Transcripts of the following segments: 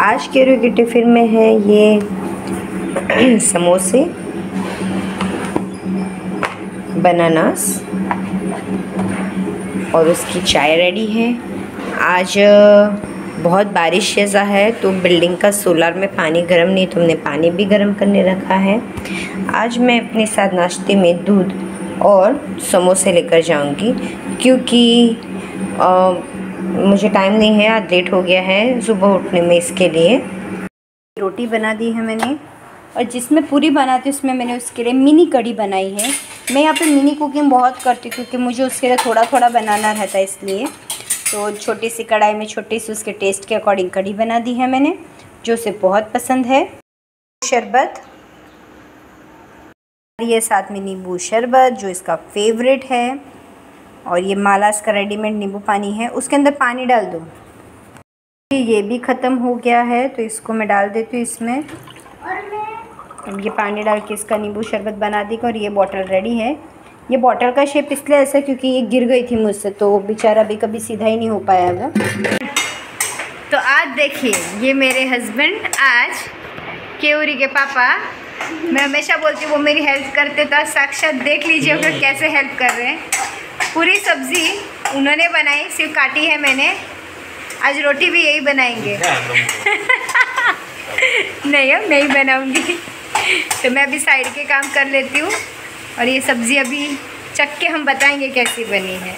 आज के रू के टिफ़िन में है ये समोसे बनानास और उसकी चाय रेडी है। आज बहुत बारिश जैसा है तो बिल्डिंग का सोलर में पानी गर्म नहीं तो हमने पानी भी गर्म करने रखा है। आज मैं अपने साथ नाश्ते में दूध और समोसे लेकर जाऊँगी क्योंकि आ, मुझे टाइम नहीं है, आज लेट हो गया है, सुबह उठने में इसके लिए। रोटी बना दी है मैंने, और जिसमें पूरी बनाती हूँ, उसमें मैंने उसके लिए मिनी कड़ी बनाई है। मैं यहाँ पे मिनी कुकिंग बहुत करती हूँ, क्योंकि मुझे उसके लिए थोड़ा थोड़ा बनाना रहता है इसलिए। तो छोटी सी कढ़ाई में छोटी सी उसके टेस्ट के अकॉर्डिंग कड़ी बना दी है मैंने, जो उसे बहुत पसंद है। शरबत। ये साथ में नींबू शरबत, जो इसका फेवरेट है। और ये मालास का रेडीमेड नींबू पानी है उसके अंदर पानी डाल दो। ये भी ख़त्म हो गया है तो इसको मैं डाल देती हूँ इसमें। अब ये पानी डाल के इसका नींबू शरबत बना दी और ये बॉटल रेडी है। ये बॉटल का शेप इसलिए ऐसा क्योंकि ये गिर गई थी मुझसे तो बेचारा अभी कभी सीधा ही नहीं हो पाया वो तो आज देखिए ये मेरे हस्बैंड आज केवरी के पापा मैं हमेशा बोलती हूँ वो मेरी हेल्प करते तो साक्षात देख लीजिए कैसे हेल्प कर रहे हैं। पूरी सब्ज़ी उन्होंने बनाई सिर्फ़ काटी है मैंने। आज रोटी भी यही बनाएँगे। नहीं अब मैं ही बनाऊँगी। तो मैं अभी साइड के काम कर लेती हूँ और ये सब्ज़ी अभी चख के हम बताएँगे कैसी बनी है।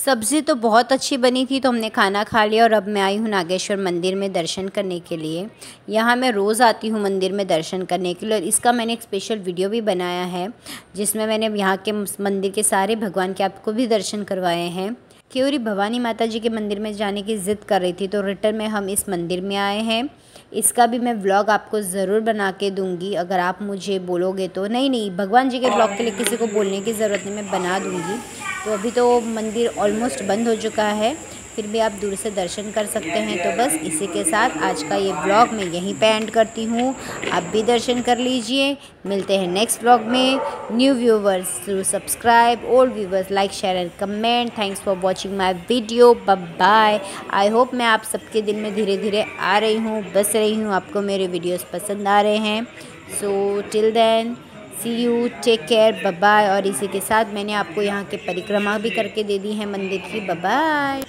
सब्ज़ी तो बहुत अच्छी बनी थी तो हमने खाना खा लिया और अब मैं आई हूँ नागेश्वर मंदिर में दर्शन करने के लिए। यहाँ मैं रोज़ आती हूँ मंदिर में दर्शन करने के लिए और इसका मैंने एक स्पेशल वीडियो भी बनाया है, जिसमें मैंने यहाँ के मंदिर के सारे भगवान के आपको भी दर्शन करवाए हैं। क्योरी भवानी माता जी के मंदिर में जाने की ज़िद कर रही थी तो रिटर्न में हम इस मंदिर में आए हैं। इसका भी मैं व्लॉग आपको ज़रूर बना के दूँगी, अगर आप मुझे बोलोगे तो। नहीं नहीं, भगवान जी के ब्लॉग के लिए किसी को बोलने की ज़रूरत नहीं, मैं बना दूँगी। तो अभी तो मंदिर ऑलमोस्ट बंद हो चुका है। फिर भी आप दूर से दर्शन कर सकते हैं। तो बस इसी के साथ आज का ये ब्लॉग मैं यहीं पे एंड करती हूँ। आप भी दर्शन कर लीजिए। मिलते हैं नेक्स्ट ब्लॉग में। New viewers to subscribe old viewers like share and comment thanks for watching my video बब बाय आई होप मैं आप सबके दिल में धीरे धीरे आ रही हूँ, बस रही हूँ। आपको मेरे वीडियोज़ पसंद आ रहे हैं। So till then see you take care bye और इसी के साथ मैंने आपको यहाँ के परिक्रमा भी करके दे दी है मंदिर की. बाय